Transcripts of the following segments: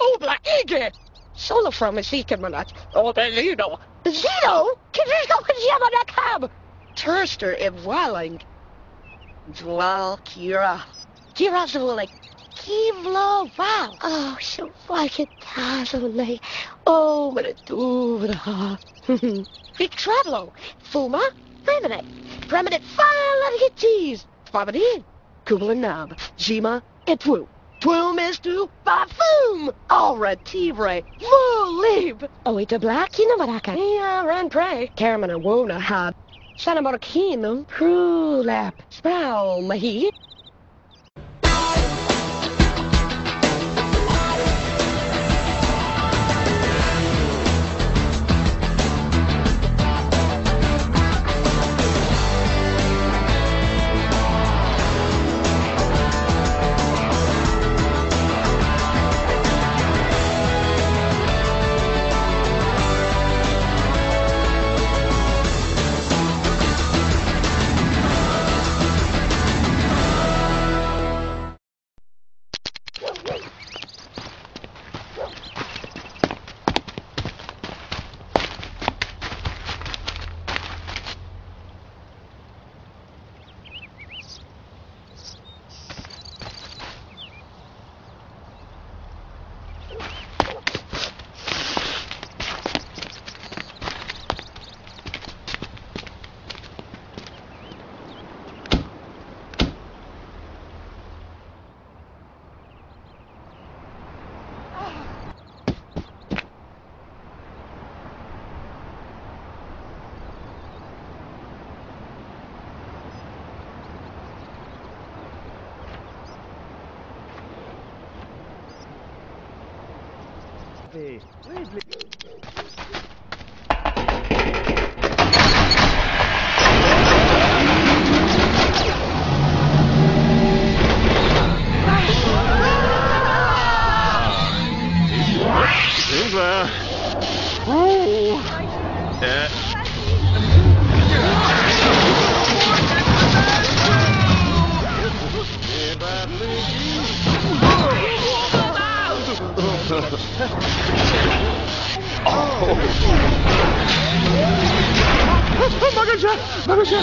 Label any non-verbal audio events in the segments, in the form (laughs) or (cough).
Obla Ige! Solo from a Ezekiel Manat. Oh, Obelino. Zeno? Kirisko Kajama Cab! Turster Ibwaling. Dwal Kira. Kira Zulik. Kivlo Wow. Oh, so fucking dazzling. Oh, what a duvra. Big (laughs) Travelo. Fuma. Permanent. Permanent file let get cheese. Fabadi. Kubalanab. Jima. Et Twu. Twum is to Bafoom! Alra Tivre, Moo Leave! Oh, it's a black, you know what I can. Yeah, run pray. Caraman and Wona had. Sanamora Keenum, Prulap, Sproul Mahi. Ingvar! suja.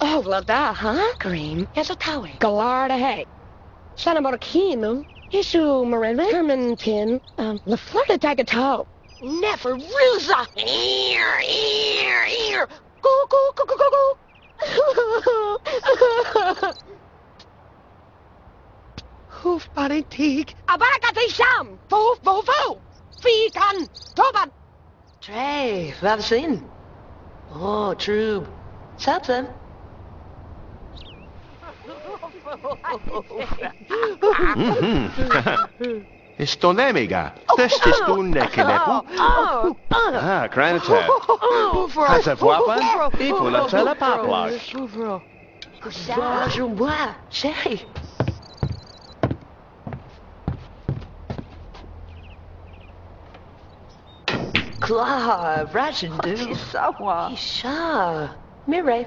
Oh, well, that, huh? Green. Yes, a tower. Galarda hay. Sanamora Keenum. Isu Marin. Herman Pin. Um, La Florida Tagato. Never Ruza. Ear, ear, ear. Go, go, go, go, go, go. (laughs) Hoof, body, teak. Abarakati Sham. Fo, fo, fo. Fikan. Toban. Trey, vad seen? Oh, true. Something. Is ton amiga? Też jest tu nekelepu? A, granite. Kasa włapan i pula cela paplak. Zażu mła, czej. Kla, rażen du. Isawa. Isha. Mirej.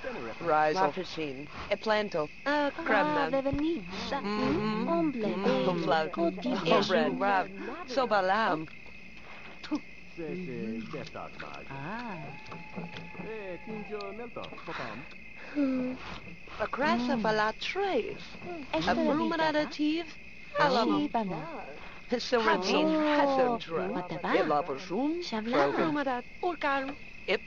geluid. Eerst uw water. jij? Mhm. Rise Machine. E planto. Uh, crabman. Prevenizza. Mhm. Ombleve. Goed geluid. Codine. Eerst uw water. Sobalam. Ah. A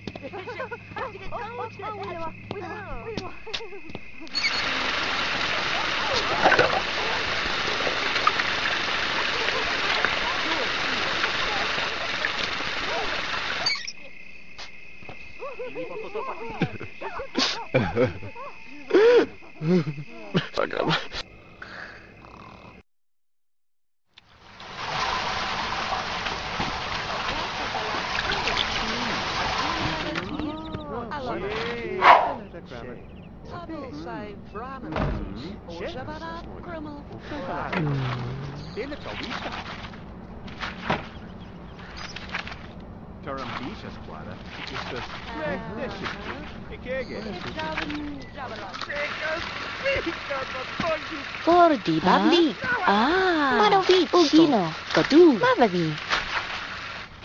这个钢铁为什么？为什么？为什么？Oh, God. Tabel sai Brahman. Ojabarat Krumel. Tarambisha squadra. Just a Gordi, babli. Ah. Manovicino. Cadu. Mavavi.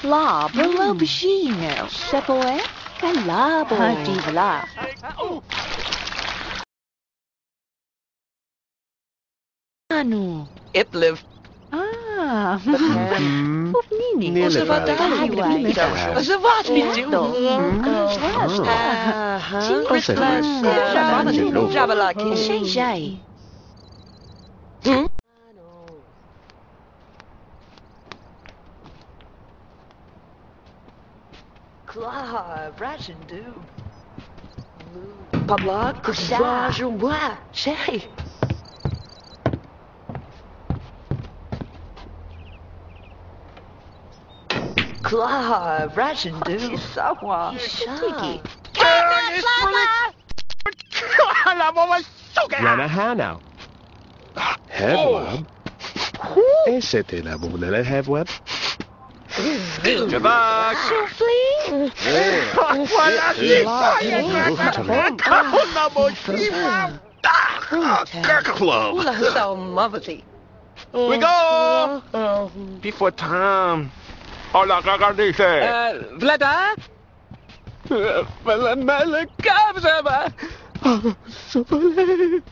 La, brolo hmm. bicino. Sepoe. Calabo. Ah, Divla. Anu. Ipliv. Ah. Mm. Ufnini. Nele Ozavadali. Ozavadali. Ozavadali. Sim, Christmas. Sim. Jabalaki. Shai Jai. Klar, Rashindu. Pabla, Kusha, Jumwa, Shay. Klar, Rashindu. Sawa. Tiki. Ranaha now. Hevweb? Ese te la boule le hevweb? Jabak! Soufflé. Ula Hussel Mavati. We go! Before time. Hola, cagar dice. Vlada? Vela mele kabzeba. Sopale.